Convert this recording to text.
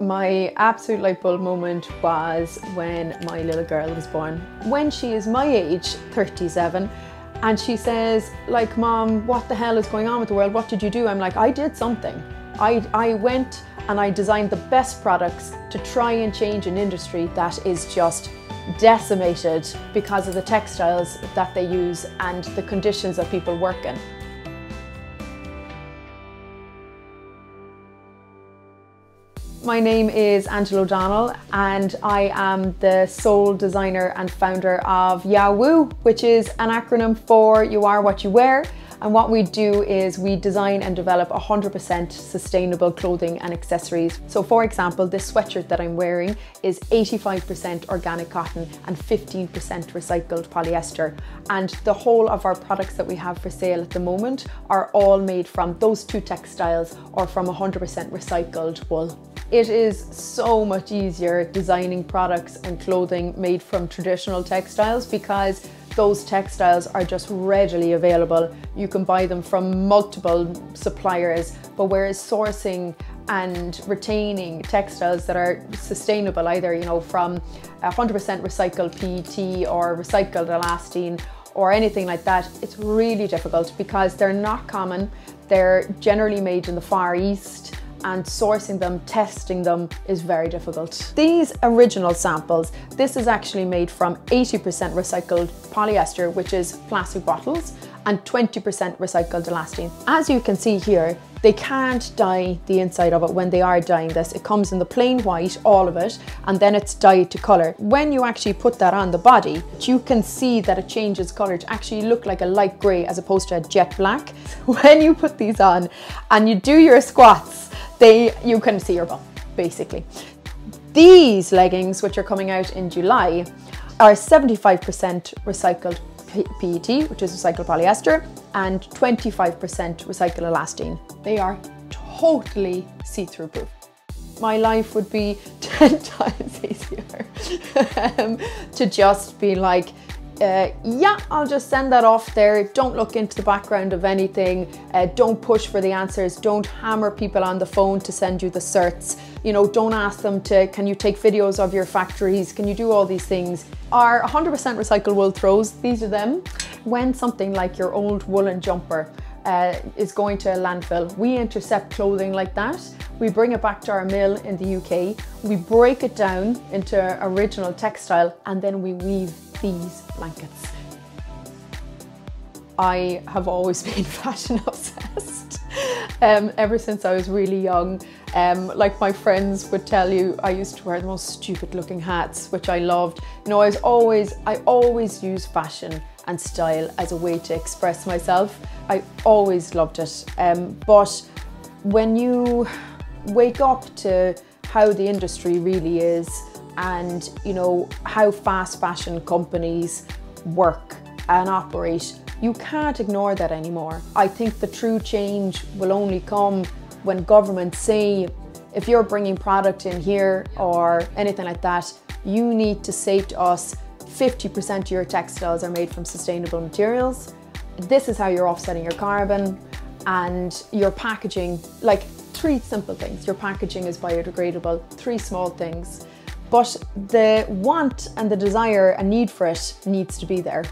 My absolute light bulb moment was when my little girl was born. When she is my age, 37, and she says, like, Mom, what the hell is going on with the world? What did you do? I'm like, I did something. I, I went and I designed the best products to try and change an industry that is just decimated because of the textiles that they use and the conditions that people work in. My name is Angela O'Donnell and I am the sole designer and founder of YAWUW, which is an acronym for You Are What You Wear. And what we do is we design and develop 100% sustainable clothing and accessories. So for example, this sweatshirt that I'm wearing is 85% organic cotton and 15% recycled polyester. And the whole of our products that we have for sale at the moment are all made from those two textiles or from 100% recycled wool. It is so much easier designing products and clothing made from traditional textiles because those textiles are just readily available. You can buy them from multiple suppliers, but whereas sourcing and retaining textiles that are sustainable, either you know from 100% recycled PET or recycled elastane or anything like that, it's really difficult because they're not common. They're generally made in the Far East and sourcing them, testing them is very difficult. These original samples, this is actually made from 80% recycled polyester, which is plastic bottles, and 20% recycled elastane. As you can see here, they can't dye the inside of it when they are dyeing this. It comes in the plain white, all of it, and then it's dyed to color. When you actually put that on the body, you can see that it changes color to actually look like a light gray as opposed to a jet black. When you put these on and you do your squats, they you can see your bum basically. These leggings, which are coming out in July, are 75% recycled PET, which is recycled polyester, and 25% recycled elastane. They are totally see-through proof. My life would be 10 times easier um, to just be like, uh, yeah, I'll just send that off there. Don't look into the background of anything. Uh, don't push for the answers. Don't hammer people on the phone to send you the certs. You know, don't ask them to, can you take videos of your factories? Can you do all these things? Our 100% recycled wool throws, these are them. When something like your old woolen jumper uh, is going to a landfill. We intercept clothing like that. We bring it back to our mill in the UK. We break it down into original textile and then we weave these blankets. I have always been fashion obsessed um, ever since I was really young. Um, like my friends would tell you, I used to wear the most stupid looking hats, which I loved. You know, I was always, I always use fashion and style as a way to express myself. I always loved it. Um, but when you wake up to how the industry really is and you know how fast fashion companies work and operate, you can't ignore that anymore. I think the true change will only come when governments say if you're bringing product in here or anything like that, you need to say to us 50% of your textiles are made from sustainable materials. This is how you're offsetting your carbon and your packaging, like three simple things. Your packaging is biodegradable, three small things. But the want and the desire and need for it needs to be there.